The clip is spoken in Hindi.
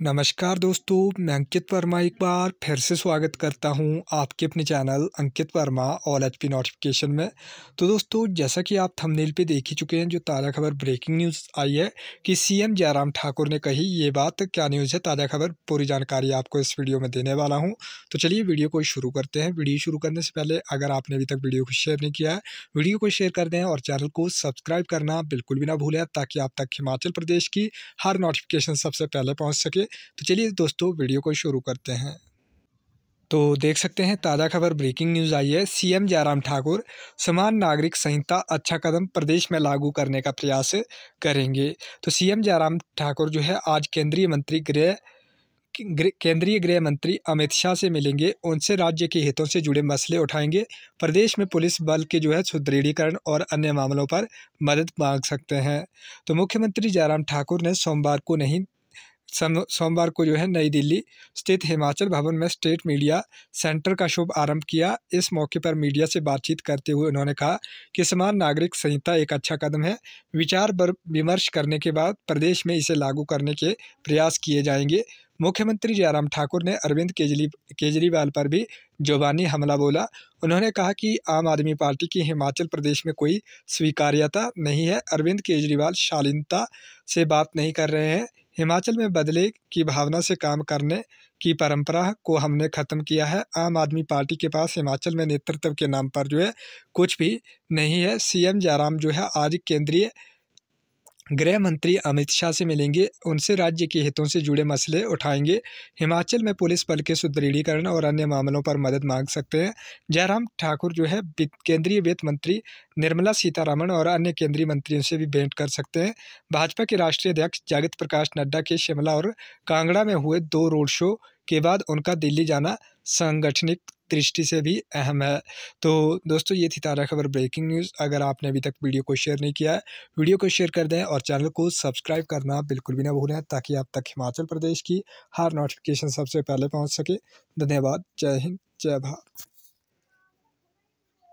नमस्कार दोस्तों, मैं अंकित वर्मा एक बार फिर से स्वागत करता हूँ आपके अपने channel Ankit Verma all H P notification में। तो दोस्तों, जैसा कि आप थंबनेल पे देख ही चुके हैं, जो ताज़ा खबर ब्रेकिंग न्यूज़ आई है कि सीएम जयराम ठाकुर ने कही ये बात, क्या न्यूज़ है, ताज़ा खबर पूरी जानकारी आपको इस वीडियो में देने वाला हूँ। तो चलिए वीडियो को शुरू करते हैं। वीडियो शुरू करने से पहले, अगर आपने अभी तक वीडियो को शेयर नहीं किया है वीडियो को शेयर कर दें और चैनल को सब्सक्राइब करना बिल्कुल भी ना भूलें, ताकि आप तक हिमाचल प्रदेश की हर नोटिफिकेशन सबसे पहले पहुँच सके। तो चलिए दोस्तों, वीडियो को शुरू करते हैं। तो देख सकते हैं, ताज़ा खबर ब्रेकिंग न्यूज़ आई है। सीएम जयराम ठाकुर समान नागरिक संहिता अच्छा कदम प्रदेश में लागू करने का प्रयास करेंगे। तो सीएम जयराम ठाकुर जो है, आज केंद्रीय मंत्री गृह, केंद्रीय गृह मंत्री अमित शाह से मिलेंगे। उनसे राज्य के हितों से जुड़े मसले उठाएँगे। प्रदेश में पुलिस बल के जो है, सुदृढ़ीकरण और अन्य मामलों पर मदद मांग सकते हैं। तो मुख्यमंत्री जयराम ठाकुर ने सोमवार को नहीं सोमवार को जो है नई दिल्ली स्थित हिमाचल भवन में स्टेट मीडिया सेंटर का शुभ आरंभ किया। इस मौके पर मीडिया से बातचीत करते हुए उन्होंने कहा कि समान नागरिक संहिता एक अच्छा कदम है। विचार विमर्श करने के बाद प्रदेश में इसे लागू करने के प्रयास किए जाएँगे। मुख्यमंत्री जयराम ठाकुर ने अरविंद केजरी, केजरीवाल पर भी जुबानी हमला बोला। उन्होंने कहा कि आम आदमी पार्टी की हिमाचल प्रदेश में कोई स्वीकार्यता नहीं है। अरविंद केजरीवाल शालीनता से बात नहीं कर रहे हैं। हिमाचल में बदले की भावना से काम करने की परंपरा को हमने ख़त्म किया है। आम आदमी पार्टी के पास हिमाचल में नेतृत्व के नाम पर जो है कुछ भी नहीं है। सीएम जयराम जो है आज केंद्रीय गृह मंत्री अमित शाह से मिलेंगे। उनसे राज्य के हितों से जुड़े मसले उठाएँगे। हिमाचल में पुलिस बल के सुदृढ़ीकरण और अन्य मामलों पर मदद मांग सकते हैं। जयराम ठाकुर जो है केंद्रीय वित्त मंत्री, निर्मला सीतारमण और अन्य केंद्रीय मंत्रियों से भी भेंट कर सकते हैं। भाजपा के राष्ट्रीय अध्यक्ष जगत प्रकाश नड्डा के शिमला और कांगड़ा में हुए दो रोड शो के बाद उनका दिल्ली जाना सांगठनिक दृष्टि से भी अहम है। तो दोस्तों, ये थी तारा खबर ब्रेकिंग न्यूज़ अगर आपने अभी तक वीडियो को शेयर नहीं किया है, वीडियो को शेयर कर दें और चैनल को सब्सक्राइब करना बिल्कुल भी ना भूलें ताकि आप तक हिमाचल प्रदेश की हर नोटिफिकेशन सबसे पहले पहुँच सके। धन्यवाद। जय हिंद। जय भारत।